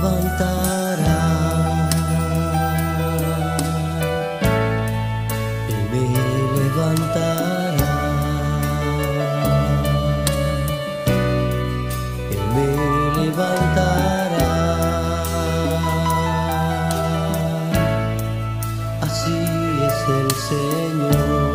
levantará. Me levantará. Él me levantará. Así es el Señor.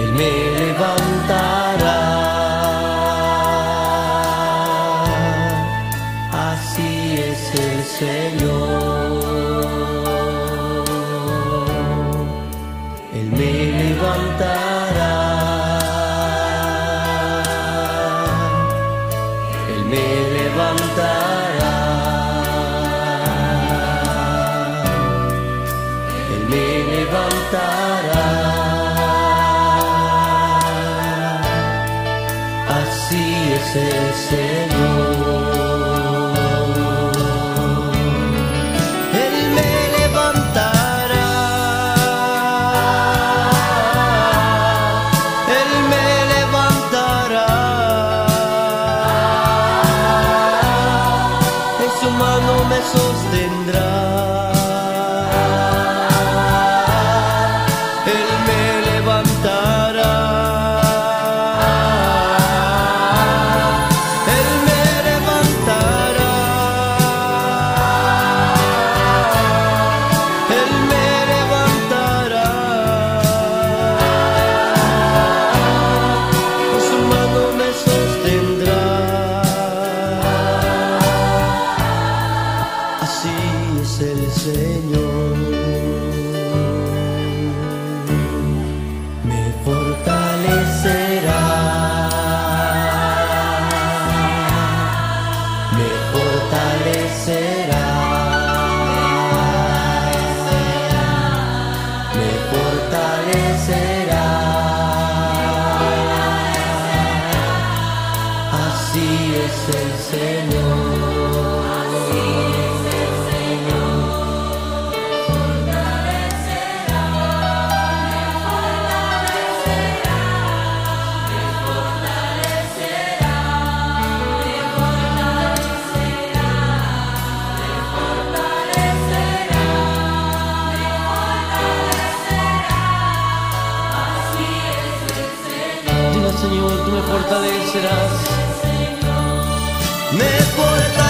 Él me levantará. Así es el Señor. Él me levantará. Él me levantará. Es Así es el Señor. Dile Señor, tú me fortalecerás. Me fortalecerás.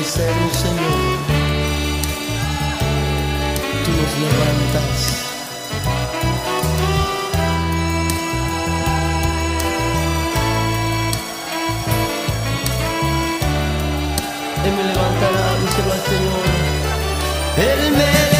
Fortalecernos Señor. Tú levantas. Él me levantará, díselo al Señor. Él me